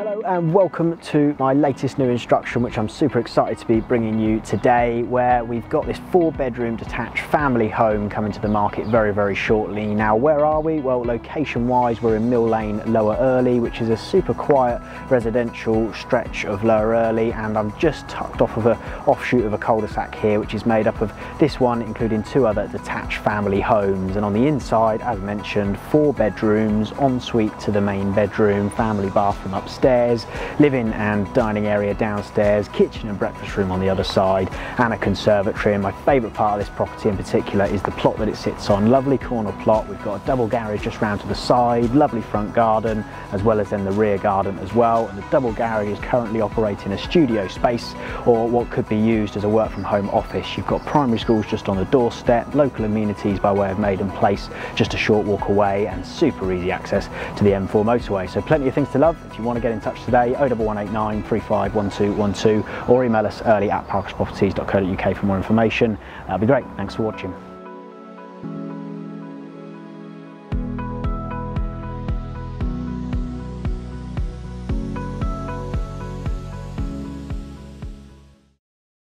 Hello and welcome to my latest new instruction which I'm super excited to be bringing you today where we've got this four bedroom detached family home coming to the market very very shortly. Now where are we? Well location wise we're in Mill Lane Lower Earley which is a super quiet residential stretch of Lower Earley and I'm just tucked off of a offshoot of a cul-de-sac here which is made up of this one including two other detached family homes and on the inside as mentioned four bedrooms ensuite to the main bedroom family bathroom upstairs upstairs, living and dining area downstairs, kitchen and breakfast room on the other side, and a conservatory. And my favourite part of this property in particular is the plot that it sits on. Lovely corner plot. We've got a double garage just round to the side, lovely front garden, as well as then the rear garden as well. And the double garage is currently operating a studio space or what could be used as a work from home office. You've got primary schools just on the doorstep, local amenities by way of Maiden Place, just a short walk away, and super easy access to the M4 motorway. So plenty of things to love if you want to get touch today 01189 351212 or email us earley at parkersproperties.co.uk for more information. That'll be great. Thanks for watching.